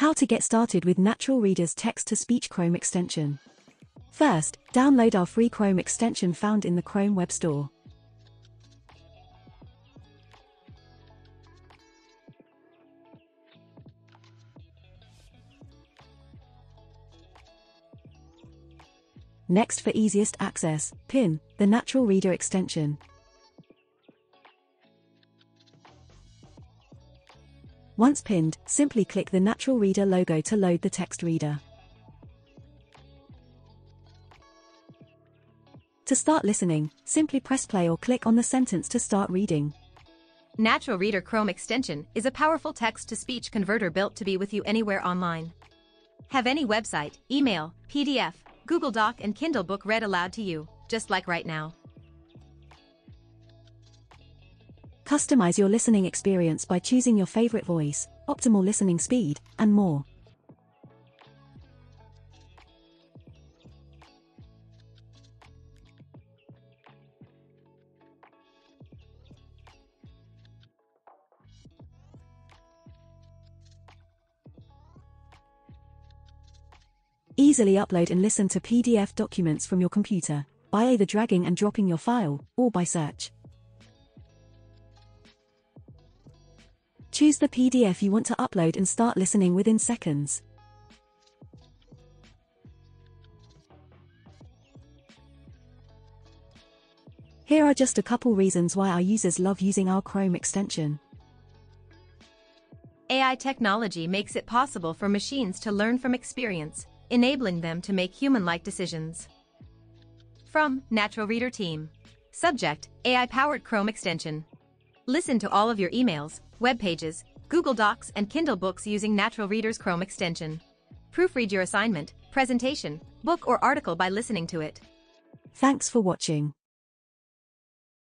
How to get started with Natural Reader's text-to-speech Chrome extension. First, download our free Chrome extension found in the Chrome Web Store. Next for easiest access, pin the Natural Reader extension. Once pinned, simply click the Natural Reader logo to load the text reader. To start listening, simply press play or click on the sentence to start reading. Natural Reader Chrome extension is a powerful text-to-speech converter built to be with you anywhere online. Have any website, email, PDF, Google Doc and Kindle book read aloud to you, just like right now. Customize your listening experience by choosing your favorite voice, optimal listening speed, and more. Easily upload and listen to PDF documents from your computer, by either dragging and dropping your file, or by search. Choose the PDF you want to upload and start listening within seconds. Here are just a couple reasons why our users love using our Chrome extension. AI technology makes it possible for machines to learn from experience, enabling them to make human-like decisions. From Natural Reader Team. Subject, AI-powered Chrome extension. Listen to all of your emails, web pages, Google Docs and Kindle books using Natural Reader's Chrome extension. Proofread your assignment, presentation, book or article by listening to it. Thanks for watching.